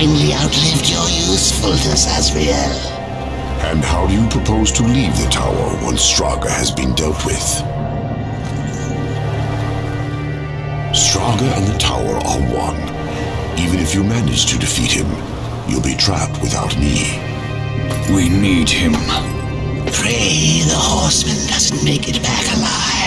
finally outlived your usefulness, Azrael. And how do you propose to leave the tower once Straga has been dealt with? Straga and the tower are one. Even if you manage to defeat him, you'll be trapped without me. We need him. Pray the horseman doesn't make it back alive.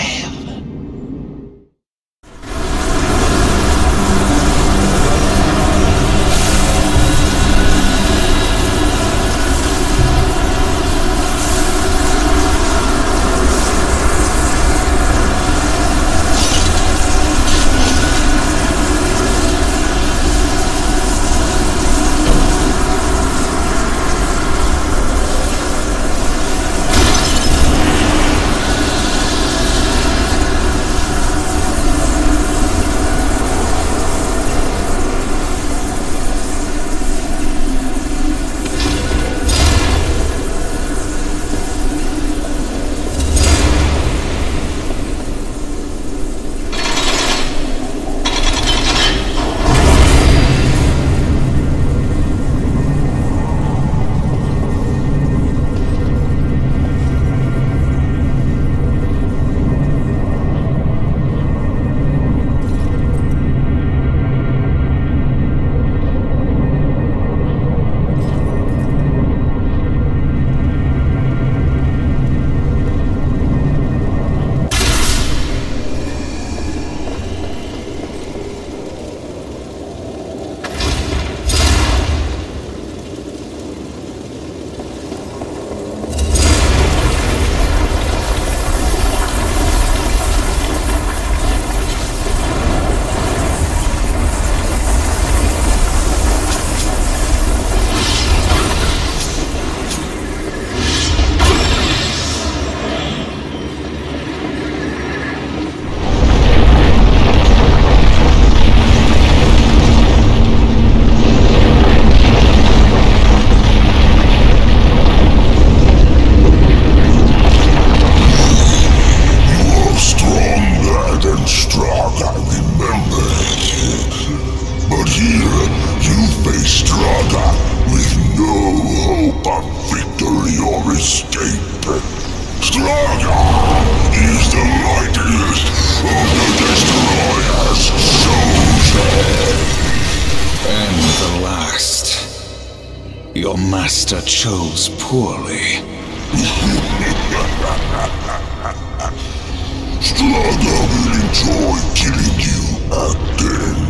Your master chose poorly. Straga will enjoy killing you again.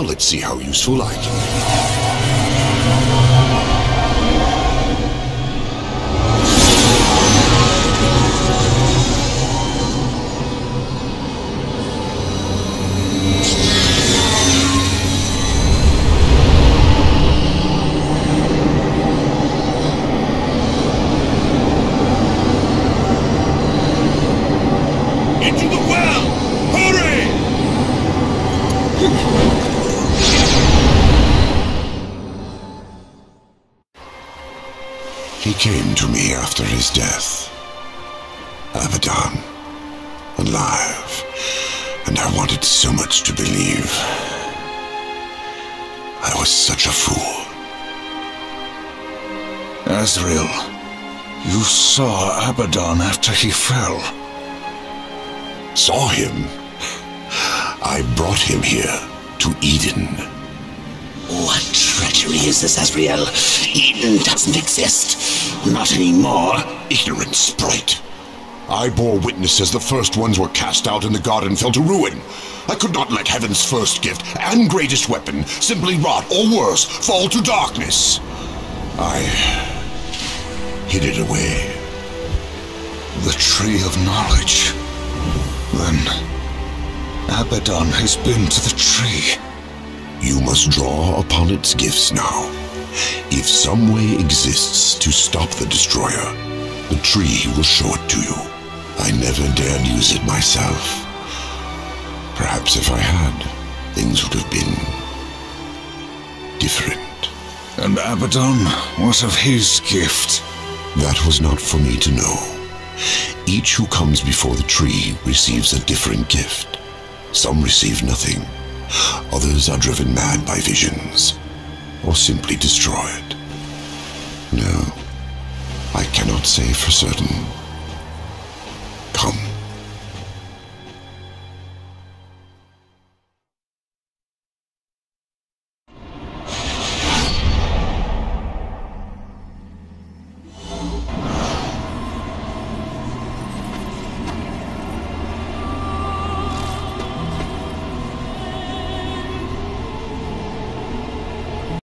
Now let's see how useful I can be. Abaddon. Alive. And I wanted so much to believe. I was such a fool. Azrael, you saw Abaddon after he fell. Saw him. I brought him here to Eden. What treachery is this, Azrael? Eden doesn't exist. Not anymore. Ignorant sprite. I bore witness as the first ones were cast out and the garden fell to ruin. I could not let heaven's first gift and greatest weapon simply rot, or worse, fall to darkness. I hid it away. The Tree of Knowledge. Then, Abaddon has been to the tree. You must draw upon its gifts now. If some way exists to stop the destroyer, the tree will show it to you. I never dared use it myself. Perhaps if I had, things would have been different. And Abaddon, what of his gift? That was not for me to know. Each who comes before the tree receives a different gift. Some receive nothing. Others are driven mad by visions, or simply destroyed. No, I cannot say for certain. Come.